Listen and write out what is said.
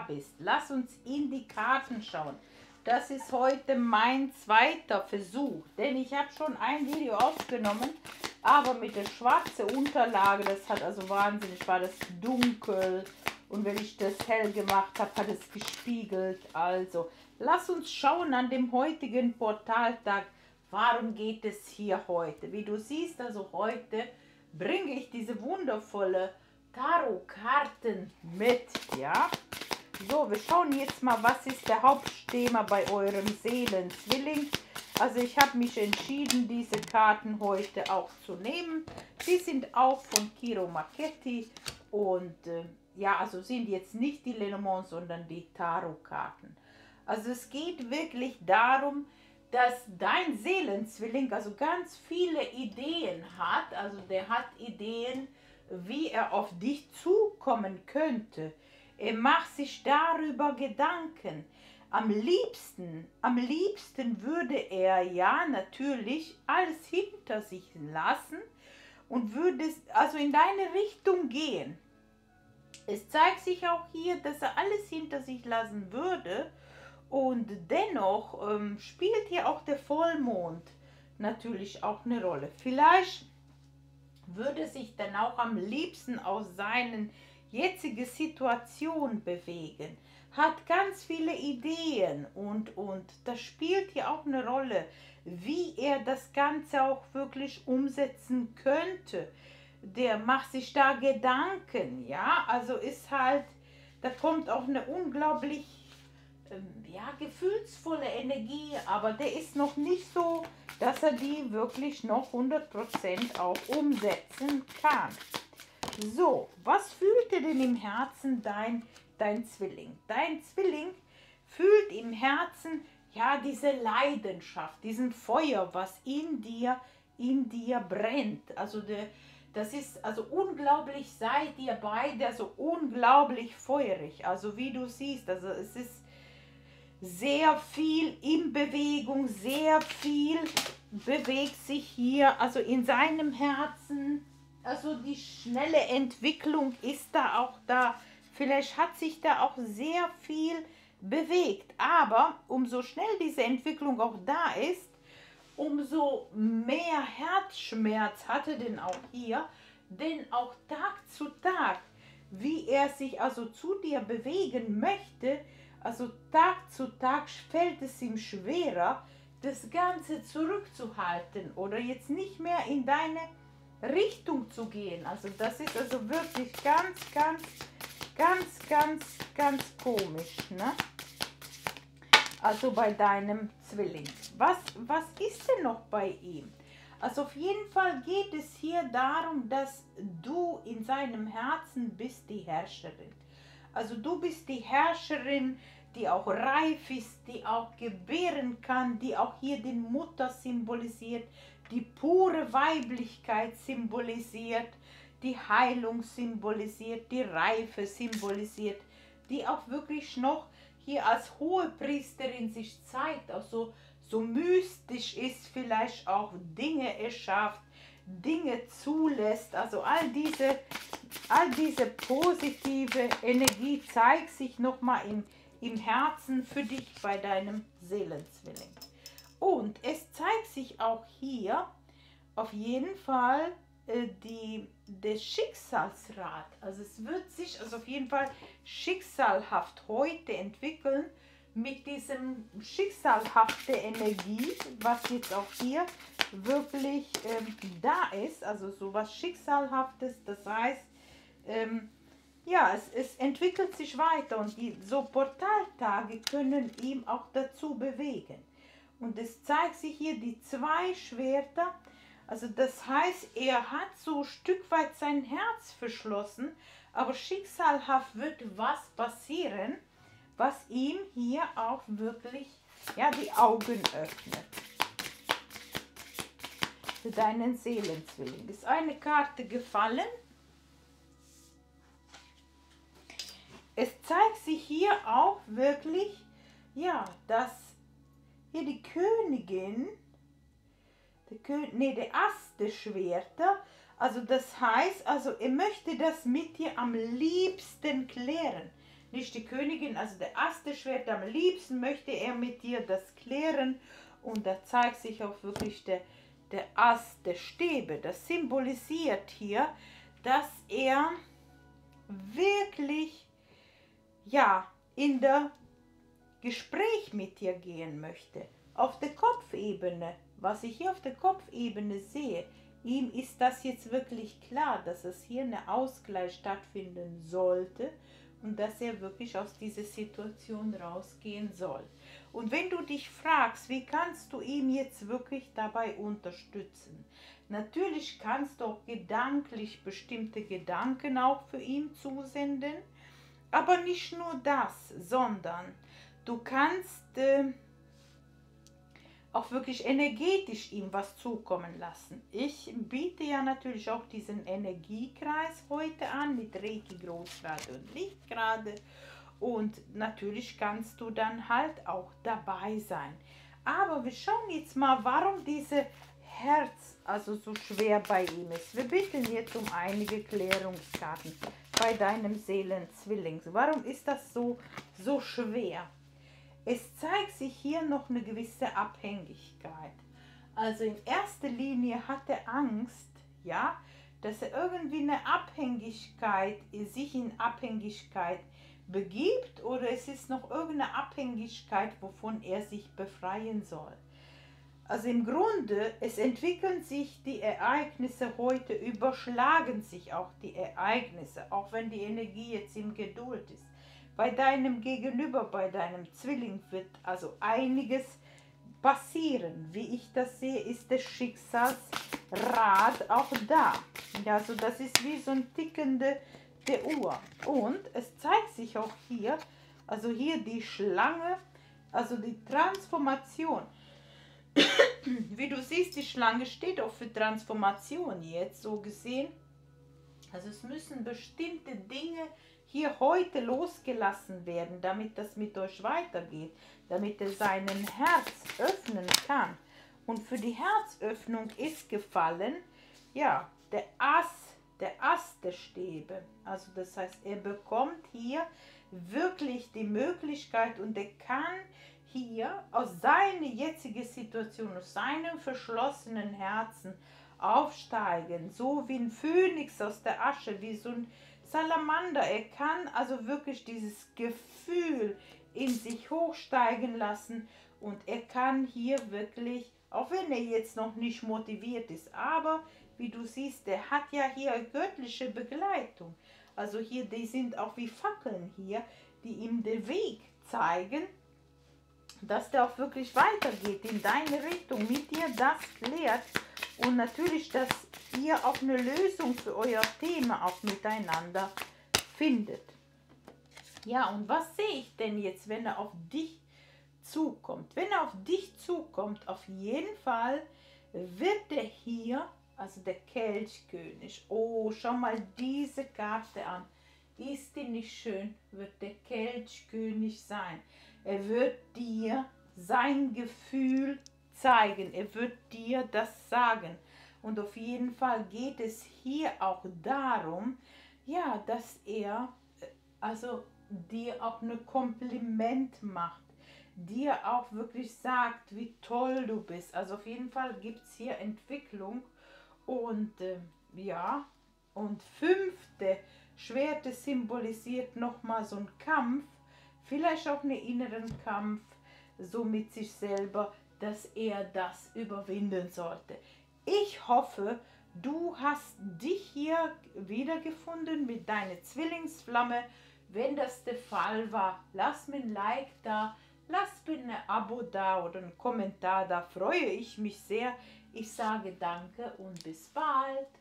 da bist. Lass uns in die Karten schauen. Das ist heute mein zweiter Versuch, denn ich habe schon ein Video aufgenommen, aber mit der schwarzen Unterlage, das hat also wahnsinnig, war das dunkel und wenn ich das hell gemacht habe, hat es gespiegelt. Also, lass uns schauen an dem heutigen Portaltag, warum geht es hier heute. Wie du siehst, also heute bringe ich diese wundervolle Tarotkarten mit, ja. So, wir schauen jetzt mal, was ist der Hauptthema bei eurem Seelenzwilling. Also ich habe mich entschieden, diese Karten heute auch zu nehmen. Sie sind auch von Kiro Marchetti und äh, ja, also sind jetzt nicht die Lenormand, sondern die Tarotkarten. Also es geht wirklich darum, dass dein Seelenzwilling also ganz viele Ideen hat. Also der hat Ideen, wie er auf dich zukommen könnte. Er macht sich darüber Gedanken. Am liebsten, am liebsten würde er ja natürlich alles hinter sich lassen und würde also in deine Richtung gehen. Es zeigt sich auch hier, dass er alles hinter sich lassen würde und dennoch ähm, spielt hier auch der Vollmond natürlich auch eine Rolle. Vielleicht würde sich dann auch am liebsten aus seinen jetzige Situation bewegen, hat ganz viele Ideen und, und das spielt hier auch eine Rolle, wie er das Ganze auch wirklich umsetzen könnte. Der macht sich da Gedanken, ja, also ist halt, da kommt auch eine unglaublich ähm, ja, gefühlsvolle Energie, aber der ist noch nicht so, dass er die wirklich noch 100% auch umsetzen kann. So, was fühlt er denn im Herzen dein, dein Zwilling? Dein Zwilling fühlt im Herzen ja diese Leidenschaft, diesen Feuer, was in dir, in dir brennt. Also der, das ist also unglaublich, seid ihr beide also unglaublich feurig. Also wie du siehst, also es ist sehr viel in Bewegung, sehr viel bewegt sich hier, also in seinem Herzen also die schnelle Entwicklung ist da auch da. Vielleicht hat sich da auch sehr viel bewegt. Aber umso schnell diese Entwicklung auch da ist, umso mehr Herzschmerz hatte denn auch hier. Denn auch Tag zu Tag, wie er sich also zu dir bewegen möchte, also Tag zu Tag fällt es ihm schwerer, das Ganze zurückzuhalten oder jetzt nicht mehr in deine Richtung zu gehen. Also das ist also wirklich ganz, ganz, ganz, ganz, ganz komisch. Ne? Also bei deinem Zwilling. Was, was ist denn noch bei ihm? Also auf jeden Fall geht es hier darum, dass du in seinem Herzen bist die Herrscherin. Also du bist die Herrscherin, die auch reif ist, die auch gebären kann, die auch hier den Mutter symbolisiert, die pure Weiblichkeit symbolisiert, die Heilung symbolisiert, die Reife symbolisiert, die auch wirklich noch hier als hohe Priesterin sich zeigt, auch so, so mystisch ist, vielleicht auch Dinge erschafft, Dinge zulässt. Also all diese, all diese positive Energie zeigt sich nochmal im, im Herzen für dich bei deinem Seelenzwilling. Und es zeigt sich auch hier auf jeden Fall äh, die, der Schicksalsrat. Also es wird sich also auf jeden Fall schicksalhaft heute entwickeln mit diesem schicksalhafte Energie, was jetzt auch hier wirklich ähm, da ist. Also so was Schicksalhaftes, das heißt, ähm, ja, es, es entwickelt sich weiter und die so Portaltage können ihm auch dazu bewegen. Und es zeigt sich hier die zwei Schwerter. Also das heißt, er hat so ein Stück weit sein Herz verschlossen, aber schicksalhaft wird was passieren, was ihm hier auch wirklich ja, die Augen öffnet. Für deinen Seelenzwilling. Ist eine Karte gefallen? Es zeigt sich hier auch wirklich, ja, dass hier die Königin, der Kö nee, der Ast Schwerter, also das heißt, also er möchte das mit dir am liebsten klären. nicht die Königin, also der des Schwert, am liebsten möchte er mit dir das klären. Und da zeigt sich auch wirklich der, der Ass der Stäbe. Das symbolisiert hier, dass er wirklich, ja, in der Gespräch mit dir gehen möchte. Auf der Kopfebene, was ich hier auf der Kopfebene sehe, ihm ist das jetzt wirklich klar, dass es hier eine Ausgleich stattfinden sollte und dass er wirklich aus dieser Situation rausgehen soll. Und wenn du dich fragst, wie kannst du ihm jetzt wirklich dabei unterstützen? Natürlich kannst du auch gedanklich bestimmte Gedanken auch für ihn zusenden, aber nicht nur das, sondern du kannst äh, auch wirklich energetisch ihm was zukommen lassen. Ich biete ja natürlich auch diesen Energiekreis heute an mit Reiki Großgrade und Lichtgrade und natürlich kannst du dann halt auch dabei sein. Aber wir schauen jetzt mal, warum diese Herz also so schwer bei ihm ist. Wir bitten jetzt um einige Klärungskarten bei deinem Seelenzwilling. Warum ist das so, so schwer? Es zeigt sich hier noch eine gewisse Abhängigkeit. Also in erster Linie hat er Angst, ja, dass er irgendwie eine Abhängigkeit, sich in Abhängigkeit begibt oder es ist noch irgendeine Abhängigkeit, wovon er sich befreien soll. Also im Grunde, es entwickeln sich die Ereignisse heute, überschlagen sich auch die Ereignisse, auch wenn die Energie jetzt im Geduld ist. Bei deinem Gegenüber, bei deinem Zwilling wird also einiges passieren. Wie ich das sehe, ist das Schicksalsrad auch da. Ja, also das ist wie so ein tickende der Uhr. Und es zeigt sich auch hier, also hier die Schlange, also die Transformation. Wie du siehst, die Schlange steht auch für Transformation jetzt so gesehen. Also es müssen bestimmte Dinge hier heute losgelassen werden, damit das mit euch weitergeht, damit er seinen Herz öffnen kann. Und für die Herzöffnung ist gefallen, ja, der Ass der Ast der Stäbe. Also das heißt, er bekommt hier wirklich die Möglichkeit und er kann hier aus seiner jetzigen Situation, aus seinem verschlossenen Herzen aufsteigen, so wie ein Phönix aus der Asche, wie so ein Salamander. Er kann also wirklich dieses Gefühl in sich hochsteigen lassen und er kann hier wirklich, auch wenn er jetzt noch nicht motiviert ist, aber wie du siehst, der hat ja hier göttliche Begleitung. Also hier, die sind auch wie Fackeln hier, die ihm den Weg zeigen, dass der auch wirklich weitergeht in deine Richtung, mit dir das klärt und natürlich, dass ihr auch eine Lösung für euer Thema auch miteinander findet. Ja, und was sehe ich denn jetzt, wenn er auf dich zukommt? Wenn er auf dich zukommt, auf jeden Fall wird er hier also der Kelchkönig. Oh, schau mal diese Karte an. Ist die nicht schön? Wird der Kelchkönig sein. Er wird dir sein Gefühl zeigen. Er wird dir das sagen. Und auf jeden Fall geht es hier auch darum, ja, dass er äh, also dir auch ein Kompliment macht, dir auch wirklich sagt, wie toll du bist. Also auf jeden Fall gibt es hier Entwicklung und äh, ja, und fünfte Schwerte symbolisiert nochmal so einen Kampf, vielleicht auch einen inneren Kampf, so mit sich selber, dass er das überwinden sollte. Ich hoffe, du hast dich hier wiedergefunden mit deiner Zwillingsflamme. Wenn das der Fall war, lass mir ein Like da, lass mir ein Abo da oder einen Kommentar da, freue ich mich sehr. Ich sage danke und bis bald.